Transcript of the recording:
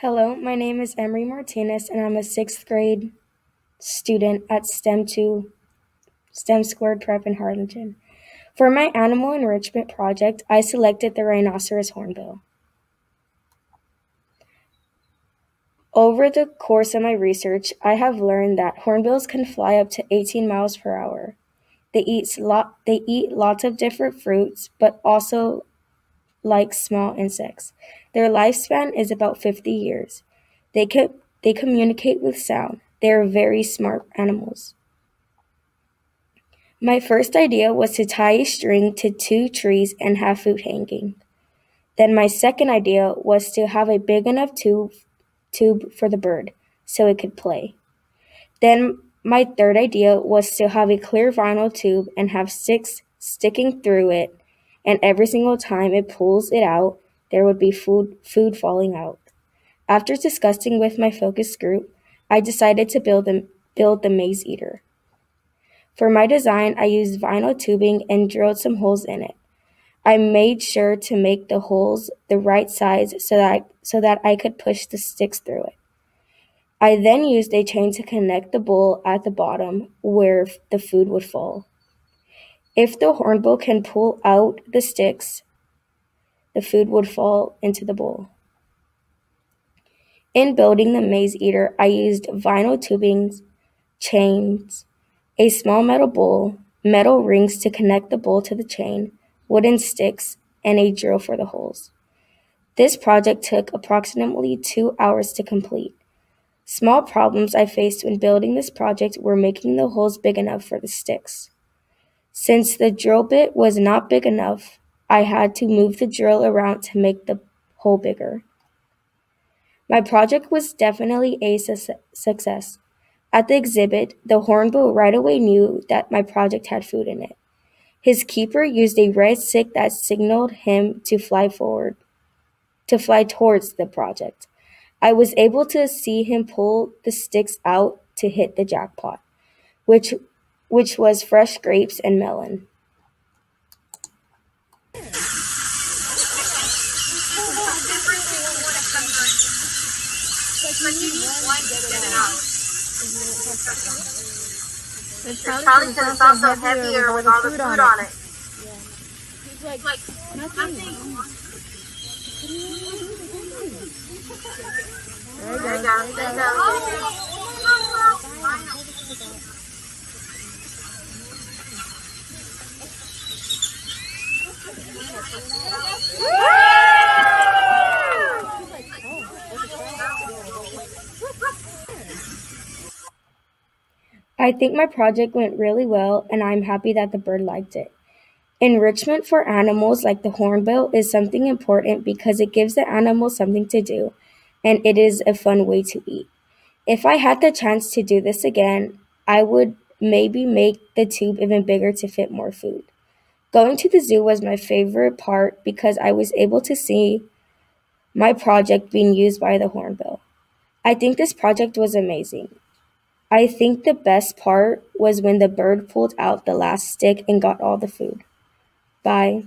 Hello, my name is Emery Martinez, and I'm a sixth grade student at STEM 2 STEM Squared Prep in Harlingen. For my animal enrichment project, I selected the rhinoceros hornbill. Over the course of my research, I have learned that hornbills can fly up to 18 miles per hour. They eat, lot, they eat lots of different fruits, but also like small insects. Their lifespan is about 50 years. They, co- they communicate with sound. They are very smart animals. My first idea was to tie a string to two trees and have food hanging. Then my second idea was to have a big enough tube, tube for the bird so it could play. Then my third idea was to have a clear vinyl tube and have sticks sticking through it and every single time it pulls it out, there would be food, food falling out. After discussing with my focus group, I decided to build, the build the maze eater. For my design, I used vinyl tubing and drilled some holes in it. I made sure to make the holes the right size so that so that I could push the sticks through it. I then used a chain to connect the bowl at the bottom where the food would fall. If the hornbill can pull out the sticks, the food would fall into the bowl. In building the maze eater, I used vinyl tubings, chains, a small metal bowl, metal rings to connect the bowl to the chain, wooden sticks, and a drill for the holes. This project took approximately two hours to complete. Small problems I faced when building this project were making the holes big enough for the sticks. Since the drill bit was not big enough, I had to move the drill around to make the hole bigger. My project was definitely a su- success. At the exhibit, the hornbill right away knew that my project had food in it. His keeper used a red stick that signaled him to fly forward, to fly towards the project. I was able to see him pull the sticks out to hit the jackpot, which which was fresh grapes and melon. It's probably because it's also heavier with all the food on it. Like, nothing. There you go. There you go. Oh, oh, oh, I think my project went really well, and I'm happy that the bird liked it. Enrichment for animals like the hornbill is something important because it gives the animal something to do, and it is a fun way to eat. If I had the chance to do this again, I would maybe make the tube even bigger to fit more food. Going to the zoo was my favorite part because I was able to see my project being used by the hornbill. I think this project was amazing. I think the best part was when the bird pulled out the last stick and got all the food. Bye.